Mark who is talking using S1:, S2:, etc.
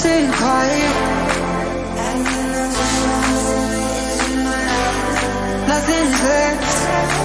S1: something quiet Nothing's left